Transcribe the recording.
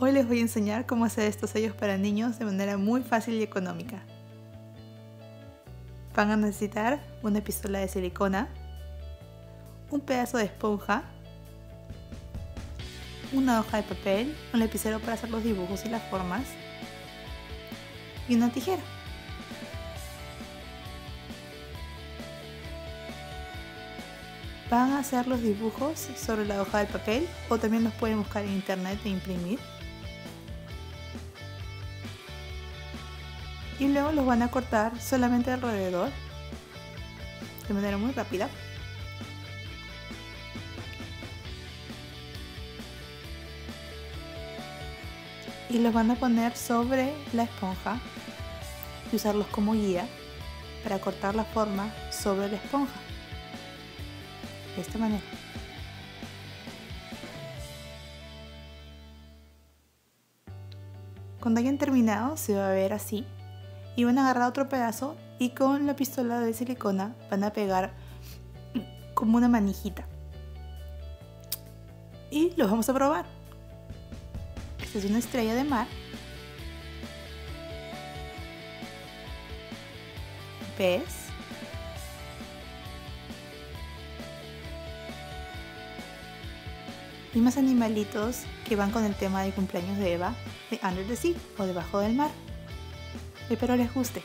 Hoy les voy a enseñar cómo hacer estos sellos para niños de manera muy fácil y económica. Van a necesitar una pistola de silicona, un pedazo de esponja, una hoja de papel, un lapicero para hacer los dibujos y las formas y una tijera. Van a hacer los dibujos sobre la hoja del papel o también los pueden buscar en internet e imprimir. Y luego los van a cortar solamente alrededor de manera muy rápida. Y los van a poner sobre la esponja y usarlos como guía para cortar la forma sobre la esponja. De esta manera. Cuando hayan terminado se va a ver así y van a agarrar otro pedazo y con la pistola de silicona van a pegar como una manijita. Y los vamos a probar. Esta es una estrella de mar. Pez. Y más animalitos que van con el tema de cumpleaños de Eva de Under the Sea o debajo del mar. Espero les guste.